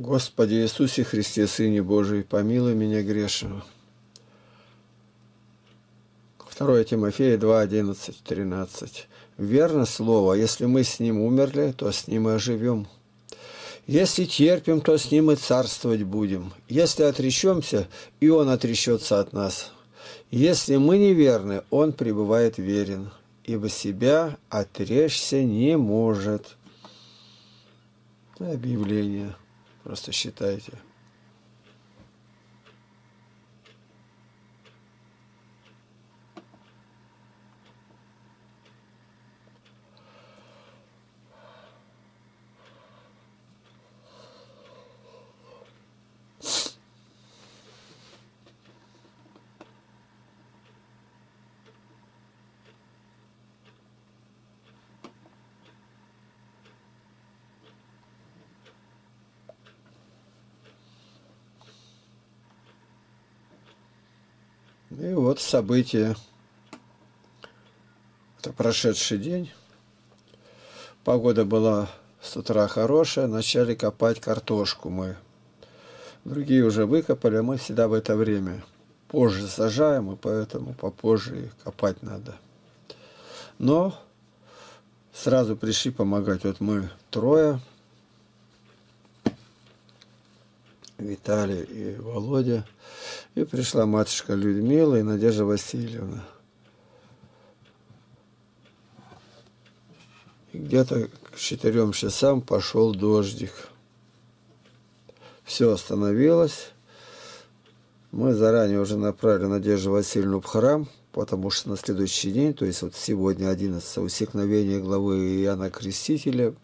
Господи Иисусе Христе, Сыне Божий, помилуй меня грешного. 2 Тимофея 2, 11, 13. Верно слово, если мы с Ним умерли, то с Ним и оживем. Если терпим, то с Ним и царствовать будем. Если отречемся, и Он отречется от нас. Если мы неверны, Он пребывает верен, ибо себя отречься не может. Объявление. Просто считайте. И вот события. Это прошедший день. Погода была с утра хорошая, начали копать картошку мы. Другие уже выкопали, а мы всегда в это время. Позже сажаем, и поэтому попозже и копать надо. Но сразу пришли помогать. Вот мы трое. Виталий и Володя. И пришла матушка Людмила и Надежда Васильевна. Где-то к четырем часам пошел дождик. Все остановилось. Мы заранее уже направили Надежду Васильевну в храм, потому что на следующий день, то есть вот сегодня 11 усекновение главы Иоанна Крестителя,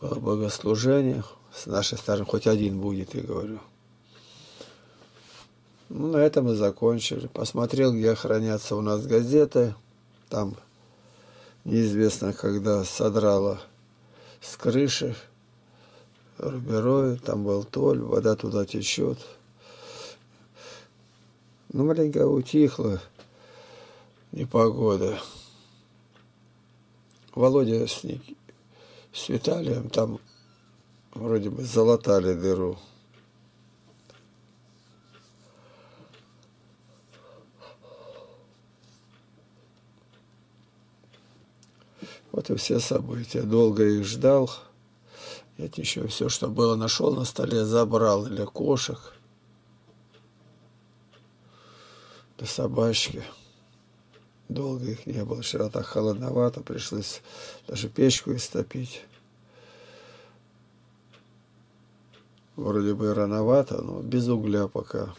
богослужение, с нашей стороны хоть один будет, я говорю. Ну, на этом мы закончили. Посмотрел, где хранятся у нас газеты. Там неизвестно, когда содрало с крыши рубероид, там был толь, вода туда течет. Ну, маленько утихла непогода. Володя с, с Виталием там вроде бы залатали дыру. Вот и все события. Долго их ждал. Я еще все, что было, нашел на столе, забрал. Или кошек, да собачки. Долго их не было. Вчера так холодновато, пришлось даже печку истопить. Вроде бы рановато, но без угля пока.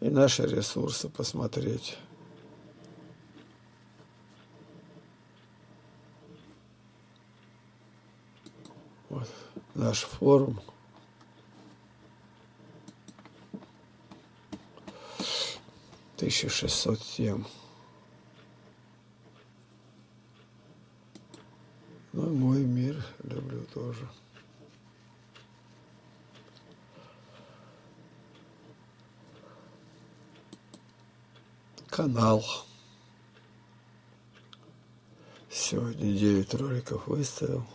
И наши ресурсы посмотреть. Вот наш форум. Тысяча шестьсот тем. Ну, мой мир люблю тоже. Канал. Сегодня 9 роликов выставил.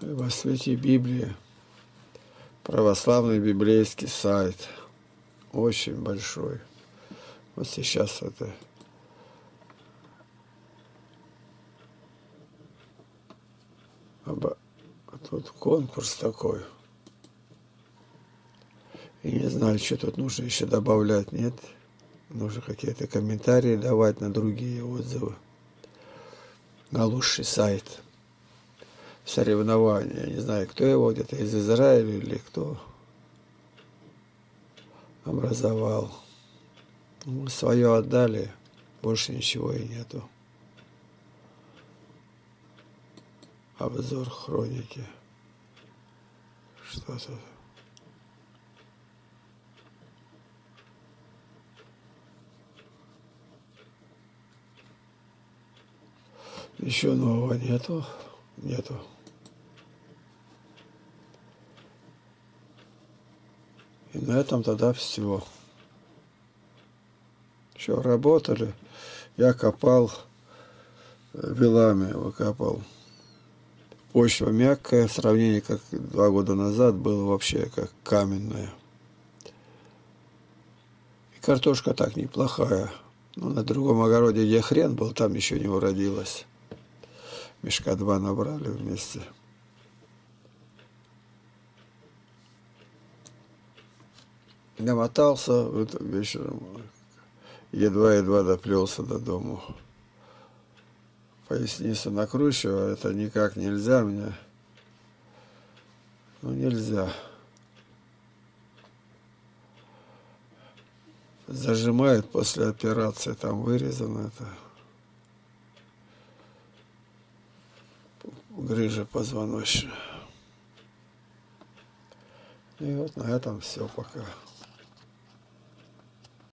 во свете Библии православный библейский сайт очень большой. Вот сейчас это Тут конкурс такой. И не знаю, что тут нужно еще добавлять, нет. Нужно какие-то комментарии давать на другие отзывы. На лучший сайт. Соревнования. Не знаю, кто его, где-то из Израиля или кто образовал. Ну, свое отдали, больше ничего и нету. Обзор хроники. Что тут? Еще нового нету? Нету. И на этом тогда все. Еще работали. Я копал э, белами, выкопал. Почва мягкая, в сравнении как два года назад было вообще как каменная. И картошка так неплохая. Ну, на другом огороде, где хрен был, там еще не уродилось. Мешка два набрали вместе. Намотался вот, вечером, едва-едва доплелся до дому. Поясницу накручиваю, это никак нельзя мне. Ну, нельзя. Зажимает после операции, там вырезано это. Грыжа позвоночная. И вот на этом все пока.